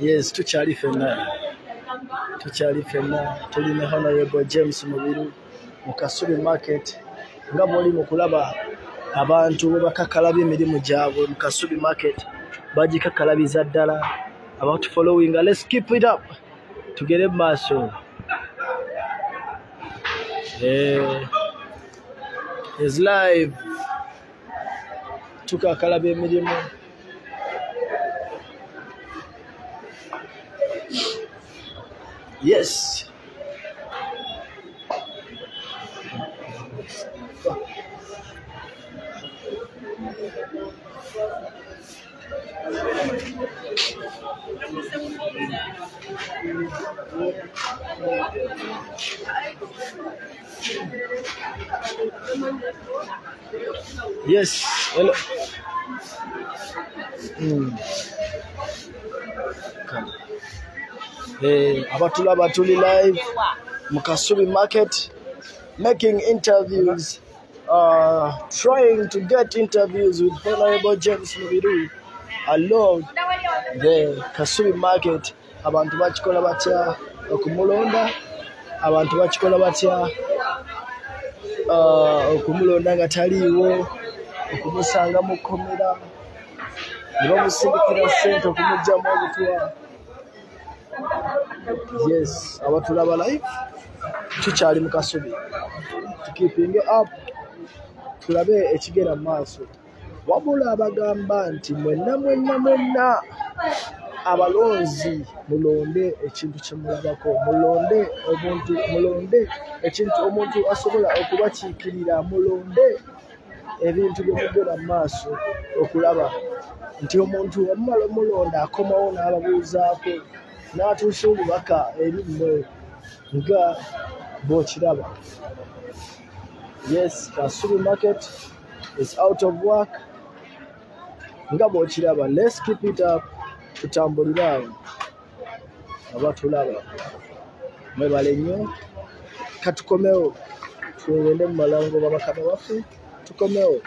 yes tukyali ffenna. Tukyali ffenna. Tuli ne honorable james mubiru mu kasubi market nga bwoli mu kulaba abantu bwe bakakalabya emirimu gyabwe mu kasubi market bagikakalabiza ddala about following. Let's keep it up. Tugere mu maaso. Eh, is live. Tukakalaba emirimu yes. Yes. Hello. Mm. Abatulaba tuli live mu kasubi market making interviews uh, trying to get interviews with honorable james mubiru. Along the kasubi market. Abantu bakikola batya okumulonda abantu bakikola batya uh, okumulonda nga taliiwo okumusanga mu kkomera ne bamusindikira sente okumuggyamu obutwa yes abatulaba live tukyali mu kasubi tukipinge up tulabe ekigera mu maaso. Wabula abagamba nti mwenna mwenna mwenna abalonzi mulonde ekintu kye mulabako mulonde omuntu mulonde ekintu omuntu asobola okubakiikirira mulonde ebintu bye mugera mu maaso okulaba. Nti omuntu wamumala omulonda akomawo n'ababuuzaako n'atuusa obubaka eri mmwe nga bw'okiraba. Yes kasubi market is out of work nga bw'okiraba. Let's keep it up tutambulire awo. Abatulaba mwebale nnyo katukomewo twegende mu malango babakama baffe tukomewo.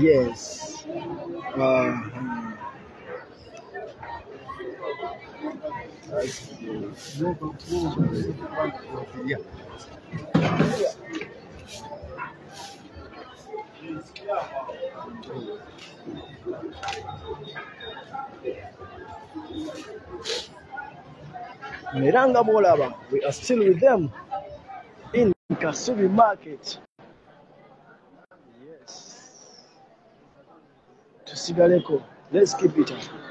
Yes. Uh, era Bolaba, we are still with them in kasubi market. Yes. Tusigaleko let's keep it up